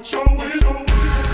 What we do?